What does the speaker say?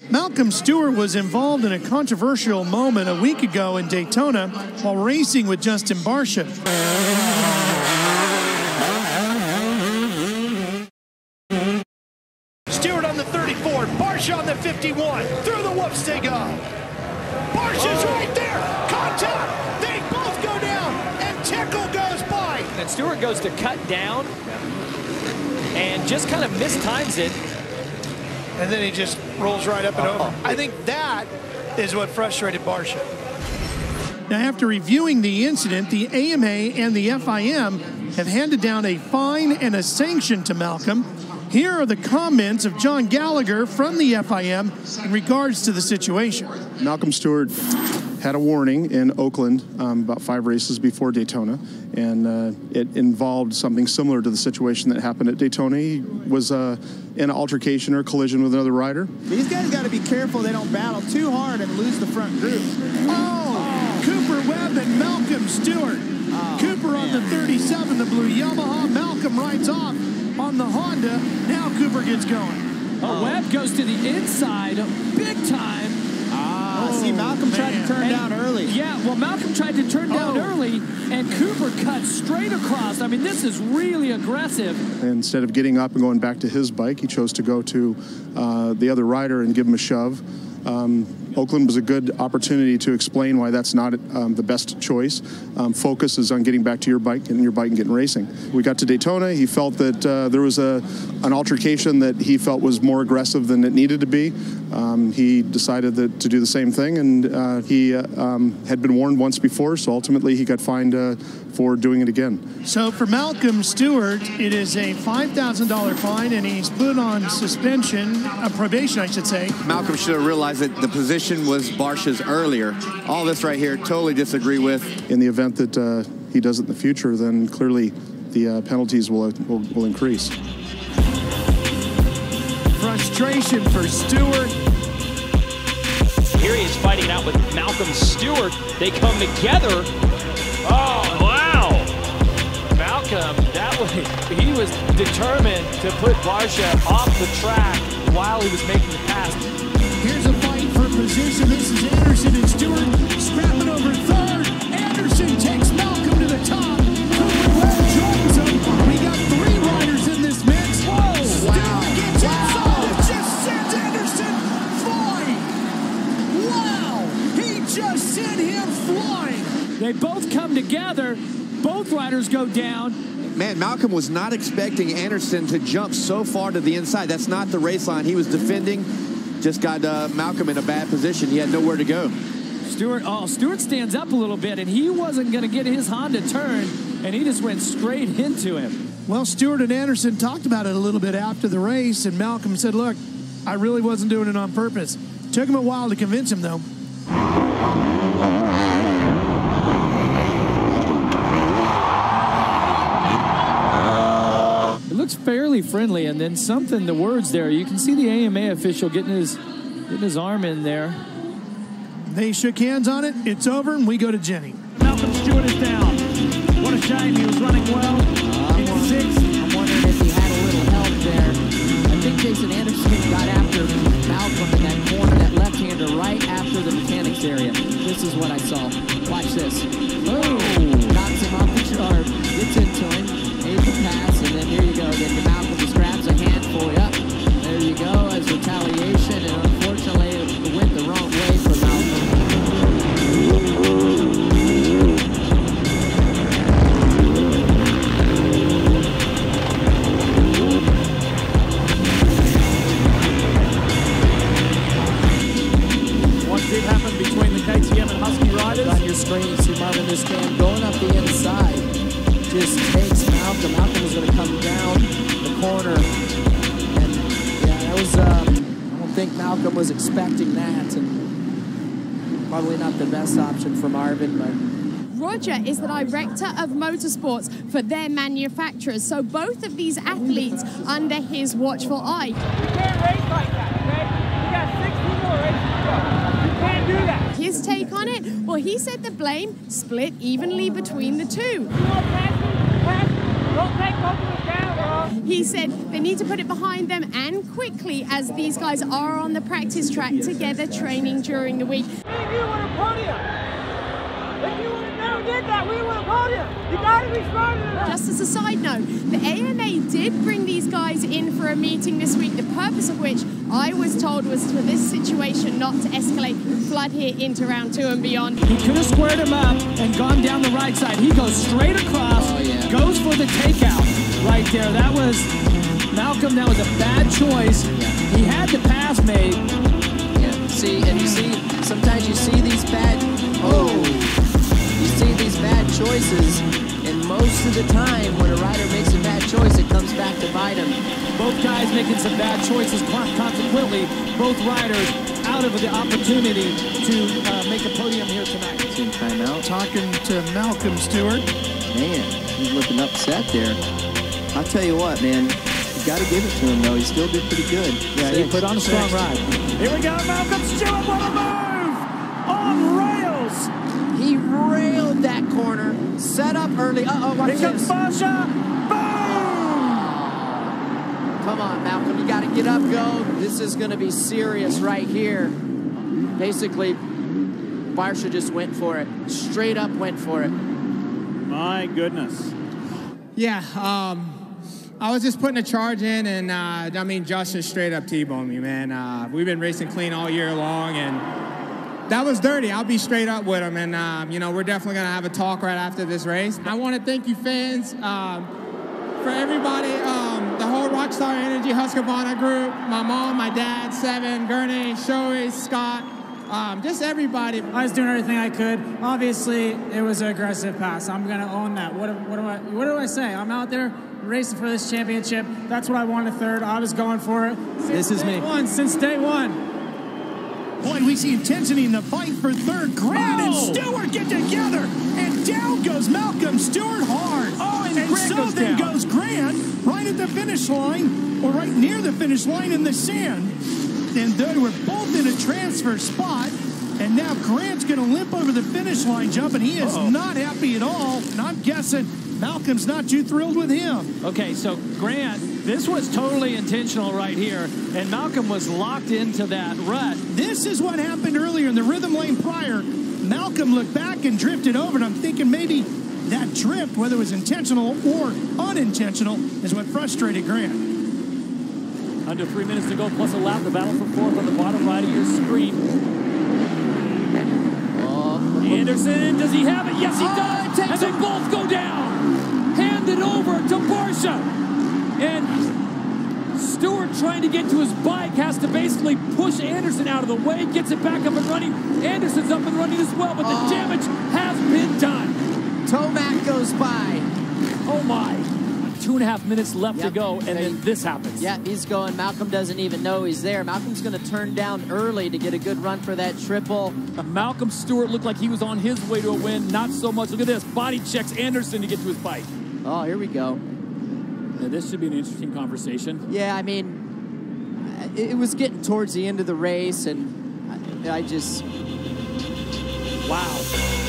Malcolm Stewart was involved in a controversial moment a week ago in Daytona while racing with Justin Barcia. Stewart on the 34, Barcia on the 51, through the whoops they go. Barcia's oh. right there, contact, they both go down, and Tickle goes by. And Stewart goes to cut down and just kind of mistimes it. And then he just rolls right up and over. Uh-huh. I think that is what frustrated Barcia. Now, after reviewing the incident, the AMA and the FIM have handed down a fine and a sanction to Malcolm. Here are the comments of John Gallagher from the FIM in regards to the situation. Malcolm Stewart had a warning in Oakland um, about five races before Daytona, and uh, it involved something similar to the situation that happened at Daytona. He was uh, in an altercation or collision with another rider. These guys got to be careful they don't battle too hard and lose the front group. Oh, Cooper Webb and Malcolm Stewart. Oh, Cooper on the 37, the blue Yamaha. Malcolm rides off on the Honda. Now Cooper gets going. Oh. Webb goes to the inside big time. See, Malcolm tried to turn And- down early. Yeah, well, Malcolm tried to turn down Oh. early, and Cooper cut straight across. I mean, this is really aggressive. Instead of getting up and going back to his bike, he chose to go to uh, the other rider and give him a shove. Um, Oakland was a good opportunity to explain why that's not um, the best choice. Um, focus is on getting back to your bike and your bike and getting racing. We got to Daytona. He felt that uh, there was a an altercation that he felt was more aggressive than it needed to be. Um, he decided that to do the same thing, and uh, he uh, um, had been warned once before, so ultimately he got fined uh, for doing it again. So for Malcolm Stewart, it is a $5,000 fine, and he's put on suspension, a probation, I should say. Malcolm should have realized that the position was Barcia's earlier. All this right here, totally disagree with. In the event that uh, he does it in the future, then clearly the uh, penalties will, will, will increase. Frustration for Stewart. Here he is fighting out with Malcolm Stewart. They come together. Oh, wow. Malcolm, that was, he was determined to put Barsha off the track while he was making the pass. Position. This is Anderson and Stewart scrapping over third. Anderson takes Malcolm to the top. Cooper Webb joins him. We got three riders in this mix. Whoa! Stewart gets inside and just sends Anderson flying. Wow! He just sent him flying. They both come together. Both riders go down. Man, Malcolm was not expecting Anderson to jump so far to the inside. That's not the race line. He was defending, just got uh, Malcolm in a bad position. He had nowhere to go. Stewart, oh, Stewart stands up a little bit, and he wasn't going to get his Honda turn, and he just went straight into him. Well, Stewart and Anderson talked about it a little bit after the race, and Malcolm said, Look, I really wasn't doing it on purpose. Took him a while to convince him, though. It looks fairly friendly, and then something, the words there, you can see the AMA official getting his, getting his arm in there. They shook hands on it. It's over, and we go to Jenny. Malcolm Stewart is down. What a shame. He was running well. In sixth. I'm wondering if he had a little help there. I think Jason Anderson got after Malcolm in that corner, that left-hander right after the mechanics area. This is what I saw. Watch Just takes Malcolm. Malcolm is going to come down the corner. And yeah, that was, um, I don't think Malcolm was expecting that. And probably not the best option for Marvin, but. Roger is the director of motorsports for their manufacturers. So both of these athletes under his watchful eye. You can't race like that, okay? You got six people racing to go. You can't do that. His take on it? Well, he said the blame split evenly between the two. He said they need to put it behind them and quickly as these guys are on the practice track together training during the week. Me and you won a podium. If you would have never did that, we won a podium. You gotta be smarter than that. Just as a side note, the AMA did bring these guys in for a meeting this week, the purpose of which I was told was for this situation not to escalate flood here into round two and beyond. He could have squared him up and gone down the right side. He goes straight across, oh, goes for the takeout right there. That was Malcolm. That was a bad choice. He had the pass made. Yeah, see, and you see, sometimes you see these bad, choices, and most of the time when a rider makes a bad choice, it comes back to bite him. Both guys making some bad choices. Consequently, both riders out of the opportunity to uh, make a podium here tonight. Team timeout. Talking to Malcolm Stewart. Man, he's looking upset there. I'll tell you what, man. You got to give it to him, though. He still did pretty good. Yeah, he put on a strong ride. Here we go, Malcolm Stewart, set up early. Uh-oh, watch Here comes this. Barcia! Come on, Malcolm, you got to get up, go. This is going to be serious right here. Basically, Barcia just went for it. Straight up went for it. My goodness. Yeah, um, I was just putting a charge in, and uh, I mean, Justin straight up T-boned me, man. Uh, we've been racing clean all year long, and that was dirty. I'll be straight up with him, and um, you know, we're definitely gonna have a talk right after this race. I want to thank you, fans, um, for everybody, um, the whole Rockstar Energy Husqvarna group, my mom, my dad, Seven, Gurney, Shoei, Scott. Um, just everybody. I was doing everything I could. Obviously, it was an aggressive pass. I'm gonna own that. What, what do I? What do I say? I'm out there racing for this championship. That's what I wanted third. I was going for it. Since This is day me. One since day one. Boy, we see intensity in the fight for third. Grant and Oh! Stewart get together, and down goes Malcolm Stewart hard. Oh, and and Grant so goes then down. goes Grant right at the finish line, or right near the finish line in the sand. And they were both in a transfer spot. And now Grant's going to limp over the finish line jump, and he is not happy at all. And I'm guessing Malcolm's not too thrilled with him. Okay, so Grant, this was totally intentional right here, and Malcolm was locked into that rut. This is what happened earlier in the rhythm lane prior. Malcolm looked back and drifted over, and I'm thinking maybe that drift, whether it was intentional or unintentional, is what frustrated Grant. Under three minutes to go, plus a lap. The battle for fourth on the bottom right of your screen. Oh. Anderson, does he have it? Yes, he oh, does. and they both go down. Over to Barcia. And Stewart trying to get to his bike has to basically push Anderson out of the way, gets it back up and running. Anderson's up and running as well, but the oh. damage has been done. Tomac goes by. Oh my. Two and a half minutes left to go, and then this happens. Yeah, he's going. Malcolm doesn't even know he's there. Malcolm's going to turn down early to get a good run for that triple. Malcolm Stewart looked like he was on his way to a win. Not so much. Look at this. Body checks Anderson to get to his bike. Oh, here we go. Uh, this should be an interesting conversation. Yeah, I mean, it was getting towards the end of the race, and I just. Wow.